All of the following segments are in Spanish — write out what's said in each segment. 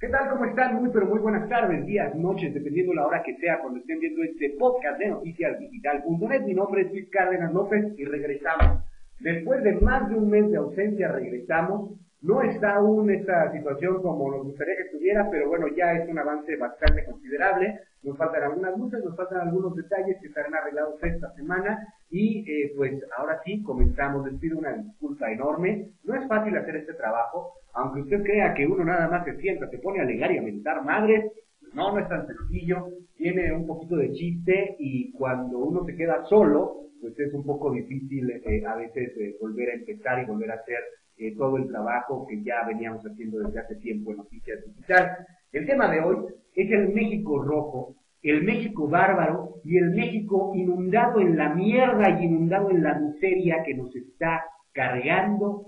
¿Qué tal? ¿Cómo están? Muy, pero muy buenas tardes, días, noches, dependiendo la hora que sea cuando estén viendo este podcast de noticiasdigital.net. Mi nombre es Luis Cárdenas López y regresamos. Después de más de un mes de ausencia, regresamos. No está aún esta situación como nos gustaría que estuviera, pero bueno, ya es un avance bastante considerable. Nos faltan algunas luces, nos faltan algunos detalles que estarán arreglados esta semana y eh, pues ahora sí comenzamos. Les pido una disculpa enorme. No es fácil hacer este trabajo, aunque usted crea que uno nada más se sienta, se pone a alegar y a mentar madres. No, no es tan sencillo. Tiene un poquito de chiste y cuando uno se queda solo, pues es un poco difícil eh, a veces eh, volver a empezar y volver a hacer eh, todo el trabajo que ya veníamos haciendo desde hace tiempo en Noticias Digital. El tema de hoy es el México rojo, el México bárbaro y el México inundado en la mierda y inundado en la miseria que nos está cargando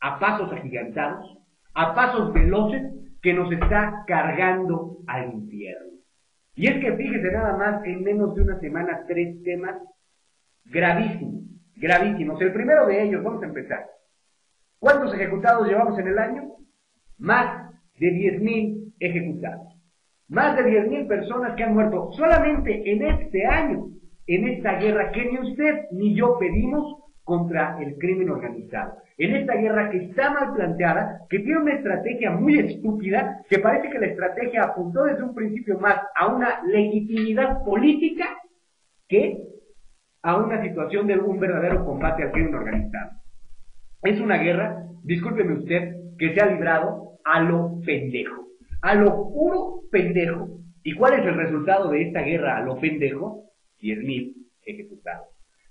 a pasos agigantados, a pasos veloces, que nos está cargando al infierno. Y es que fíjese nada más, en menos de una semana, tres temas gravísimos, gravísimos. El primero de ellos, vamos a empezar. ¿Cuántos ejecutados llevamos en el año? Más de 10.000 ejecutados. Más de 10.000 personas que han muerto solamente en este año, en esta guerra que ni usted ni yo pedimos contra el crimen organizado. En esta guerra que está mal planteada, que tiene una estrategia muy estúpida, que parece que la estrategia apuntó desde un principio más a una legitimidad política que a una situación de un verdadero combate al crimen organizado. Es una guerra, discúlpeme usted, que se ha librado a lo pendejo a lo puro pendejo. ¿Y cuál es el resultado de esta guerra a lo pendejo? 10.000 ejecutados.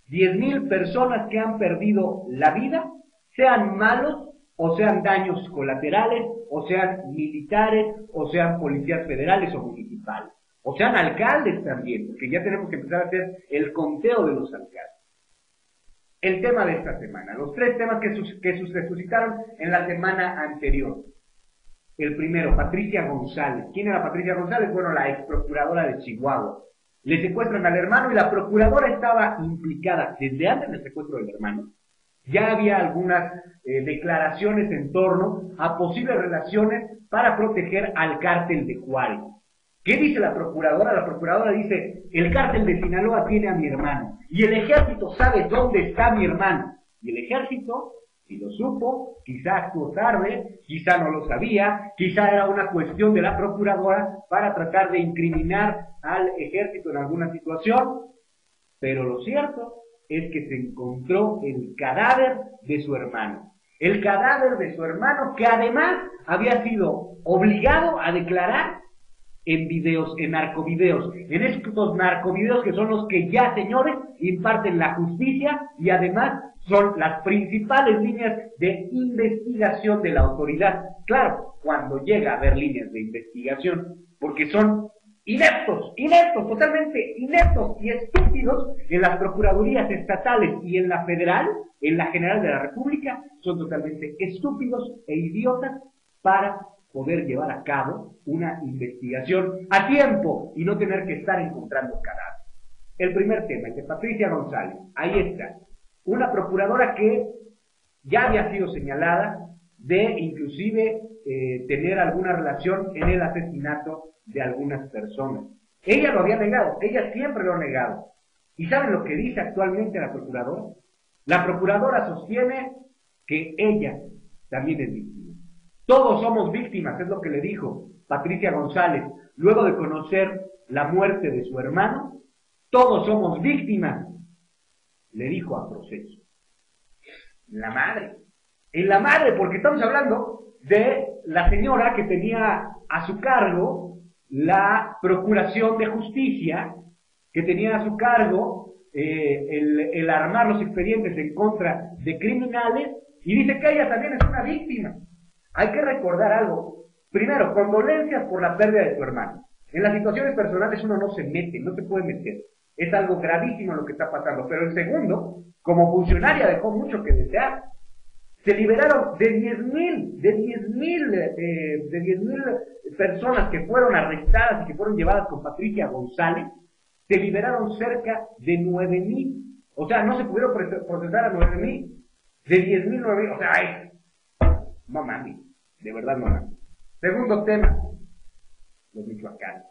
10.000 personas que han perdido la vida, sean malos o sean daños colaterales, o sean militares, o sean policías federales o municipales, o sean alcaldes también, porque ya tenemos que empezar a hacer el conteo de los alcaldes. El tema de esta semana, los tres temas que, que se suscitaron en la semana anterior. El primero, Patricia González. ¿Quién era Patricia González? Bueno, la ex procuradora de Chihuahua. Le secuestran al hermano y la procuradora estaba implicada desde antes del secuestro del hermano. Ya había algunas eh, declaraciones en torno a posibles relaciones para proteger al cártel de Juárez. ¿Qué dice la procuradora? La procuradora dice, el cártel de Sinaloa tiene a mi hermano y el ejército sabe dónde está mi hermano. Y el ejército si lo supo, quizá actuó tarde, quizá no lo sabía, quizá era una cuestión de la procuradora para tratar de incriminar al ejército en alguna situación, pero lo cierto es que se encontró el cadáver de su hermano. El cadáver de su hermano que además había sido obligado a declarar en videos, en narcovideos, en estos narcovideos que son los que ya, señores, imparten la justicia y además son las principales líneas de investigación de la autoridad. Claro, cuando llega a haber líneas de investigación, porque son ineptos, ineptos, totalmente ineptos y estúpidos en las procuradurías estatales y en la federal, en la general de la República, son totalmente estúpidos e idiotas para poder llevar a cabo una investigación a tiempo y no tener que estar encontrando cadáveres. El primer tema, el de Patricia González, ahí está, una procuradora que ya había sido señalada de inclusive eh, tener alguna relación en el asesinato de algunas personas. Ella lo había negado, ella siempre lo ha negado. ¿Y saben lo que dice actualmente la procuradora? La procuradora sostiene que ella también es víctima. Todos somos víctimas, es lo que le dijo Patricia González, luego de conocer la muerte de su hermano. Todos somos víctimas, le dijo a proceso. La madre. En la madre, porque estamos hablando de la señora que tenía a su cargo la procuración de justicia, que tenía a su cargo eh, el, el armar los expedientes en contra de criminales, y dice que ella también es una víctima. Hay que recordar algo. Primero, condolencias por la pérdida de tu hermano. En las situaciones personales uno no se mete, no se puede meter. Es algo gravísimo lo que está pasando. Pero el segundo, como funcionaria dejó mucho que desear. Se liberaron de 10.000, de 10.000, eh, de 10.000 personas que fueron arrestadas y que fueron llevadas con Patricia González. Se liberaron cerca de 9.000. O sea, no se pudieron procesar a 9.000. De 10.000, 9.000. O sea, no mames, de verdad no mames. Segundo tema, los michoacanos.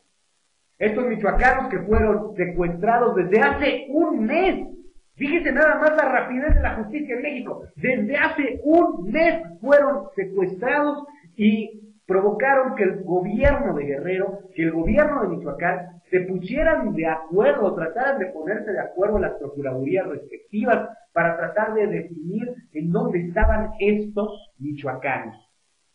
Estos michoacanos que fueron secuestrados desde hace un mes. Fíjese nada más la rapidez de la justicia en México. Desde hace un mes fueron secuestrados y provocaron que el gobierno de Guerrero, que el gobierno de Michoacán se pusieran de acuerdo, trataran de ponerse de acuerdo las procuradurías respectivas para tratar de definir en dónde estaban estos michoacanos.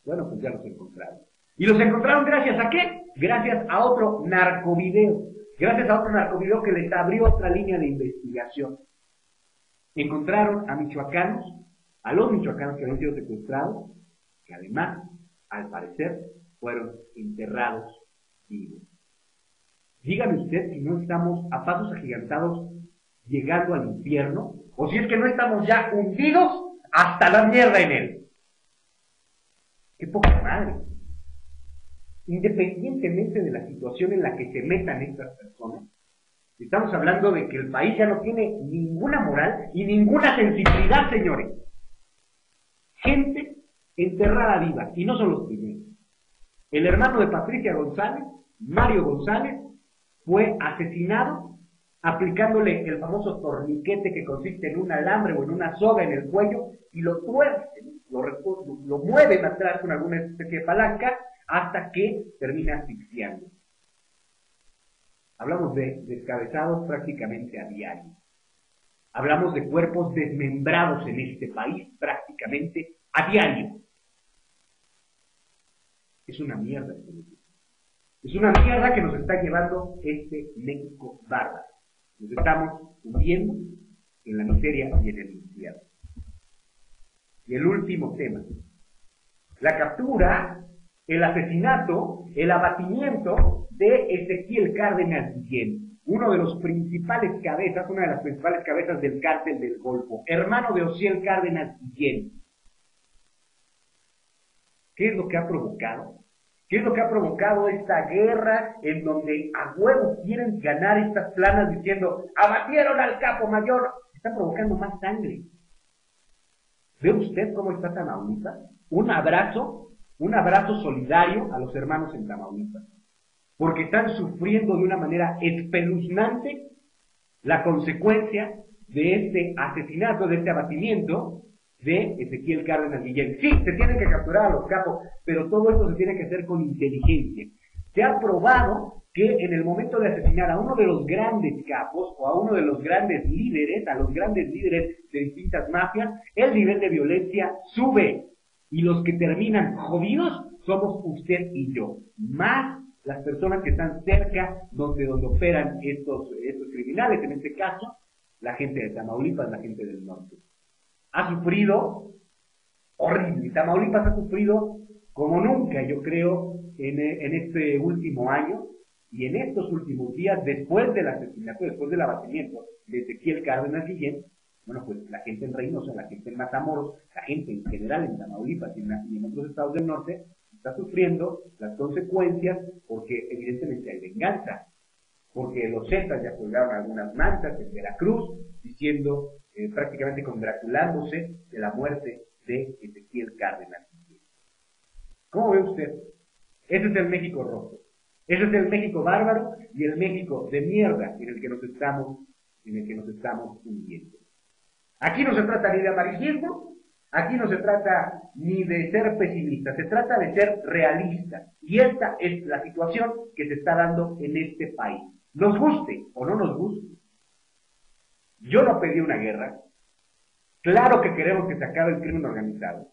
Bueno, pues ya los encontraron. ¿Y los encontraron gracias a qué? Gracias a otro narcovideo. Gracias a otro narcovideo que les abrió otra línea de investigación. Encontraron a michoacanos, a los michoacanos que habían sido secuestrados, que además al parecer, fueron enterrados vivos. Dígame usted si no estamos a pasos agigantados llegando al infierno, o si es que no estamos ya hundidos hasta la mierda en él. Qué poca madre. Independientemente de la situación en la que se metan estas personas, estamos hablando de que el país ya no tiene ninguna moral y ninguna sensibilidad, señores. Gente enterrada viva, y no son los primeros. El hermano de Patricia González, Mario González, fue asesinado aplicándole el famoso torniquete que consiste en un alambre o en una soga en el cuello y lo tuercen, lo, lo mueven atrás con alguna especie de palanca hasta que termina asfixiando. Hablamos de descabezados prácticamente a diario. Hablamos de cuerpos desmembrados en este país prácticamente a diario. Es una mierda. Es una mierda que nos está llevando este México bárbaro. Nos estamos hundiendo en la miseria y en el infierno. Y el último tema. La captura, el asesinato, el abatimiento de Ezequiel Cárdenas Guillén, uno de los principales cabezas, una de las principales cabezas del cártel del Golfo, hermano de Ociel Cárdenas Guillén, ¿Qué es lo que ha provocado? ¿Qué es lo que ha provocado esta guerra en donde a huevos quieren ganar estas planas diciendo, abatieron al capo mayor? Están provocando más sangre. ¿Ve usted cómo está Tamaulipas? Un abrazo, un abrazo solidario a los hermanos en Tamaulipas. Porque están sufriendo de una manera espeluznante la consecuencia de este asesinato, de este abatimiento, de Ezequiel Cárdenas Guillén. Sí, se tienen que capturar a los capos, pero todo esto se tiene que hacer con inteligencia. Se ha probado que en el momento de asesinar a uno de los grandes capos o a uno de los grandes líderes, a los grandes líderes de distintas mafias, el nivel de violencia sube. Y los que terminan jodidos somos usted y yo. Más las personas que están cerca donde, donde operan estos, estos criminales, en este caso, la gente de Tamaulipas, la gente del norte ha sufrido horrible. Tamaulipas ha sufrido como nunca, yo creo, en, este último año y en estos últimos días, después del asesinato, después del abatimiento de Ezequiel Cárdenas Guillén, bueno, pues la gente en Reynosa, la gente en Matamoros, la gente en general en Tamaulipas y en, y en otros estados del norte, está sufriendo las consecuencias porque evidentemente hay venganza, porque los Zetas ya colgaron algunas mantas en Veracruz diciendo eh, prácticamente congratulándose de la muerte de Ezequiel Cárdenas. ¿Cómo ve usted? Ese es el México rojo. Ese es el México bárbaro y el México de mierda en el que nos estamos, en el que nos estamos hundiendo. Aquí no se trata ni de amarillismo, aquí no se trata ni de ser pesimista, se trata de ser realista. Y esta es la situación que se está dando en este país. Nos guste o no nos guste, yo no pedí una guerra. Claro que queremos que se acabe el crimen organizado.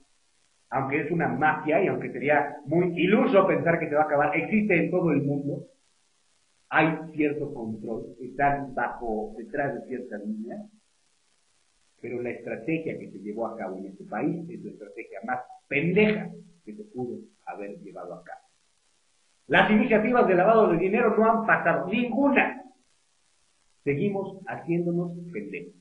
Aunque es una mafia y aunque sería muy iluso pensar que se va a acabar, existe en todo el mundo. Hay cierto control, están bajo, detrás de ciertas líneas. Pero la estrategia que se llevó a cabo en este país es la estrategia más pendeja que se pudo haber llevado a cabo. Las iniciativas de lavado de dinero no han pasado ninguna seguimos haciéndonos pendejos.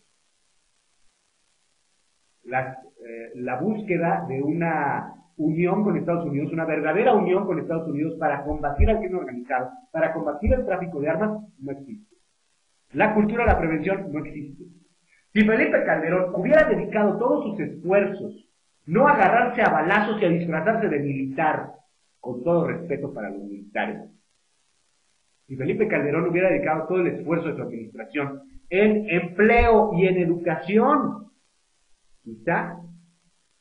Eh, la, búsqueda de una unión con Estados Unidos, una verdadera unión con Estados Unidos para combatir al crimen organizado, para combatir el tráfico de armas, no existe. La cultura de la prevención no existe. Si Felipe Calderón hubiera dedicado todos sus esfuerzos no a agarrarse a balazos y a disfrazarse de militar, con todo respeto para los militares. Si Felipe Calderón hubiera dedicado todo el esfuerzo de su administración en empleo y en educación, quizá,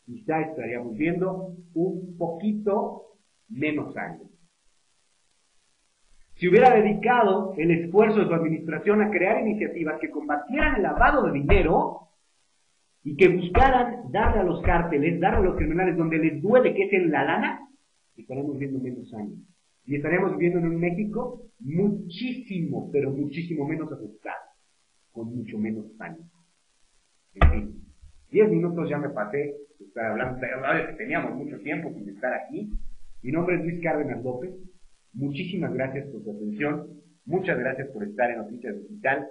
quizá estaríamos viendo un poquito menos sangre. Si hubiera dedicado el esfuerzo de su administración a crear iniciativas que combatieran el lavado de dinero y que buscaran darle a los cárteles, darle a los criminales donde les duele que es en la lana, estaríamos viendo menos sangre. Y estaríamos viviendo en un México muchísimo, pero muchísimo menos ajustado, con mucho menos pánico. En fin, diez minutos ya me pasé de estar hablando, teníamos mucho tiempo sin estar aquí. Mi nombre es Luis Cárdenas López. Muchísimas gracias por su atención. Muchas gracias por estar en Noticias Digital.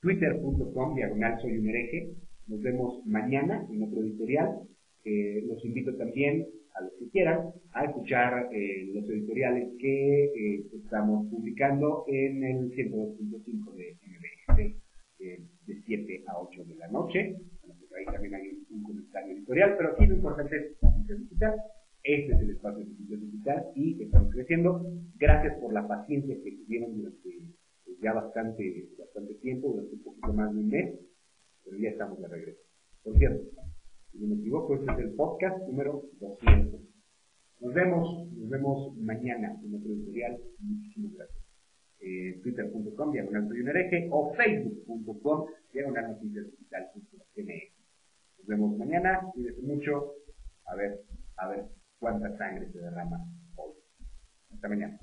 Twitter.com, diagonal soy un hereje. Nos vemos mañana en otro editorial. Los invito también a los que quieran a escuchar eh, los editoriales que eh, estamos publicando en el 102.5 de MBS eh, de 7 a 8 de la noche. Pues ahí también hay un, comentario editorial, pero aquí lo importante es la digital. Este es el espacio de digital y estamos creciendo. Gracias por la paciencia que tuvieron durante pues, ya bastante, bastante tiempo, durante un poquito más de un mes, pero ya estamos de regreso. Por cierto, si no me equivoco, este es el podcast número 200. Nos vemos, nos vemos mañana en otro editorial. Muchísimas gracias. Eh, Twitter.com, diagonal soy un hereje, o Facebook.com, diagonal noticias digital. Nos vemos mañana, cuídense mucho, a ver, a ver cuánta sangre se derrama hoy. Hasta mañana.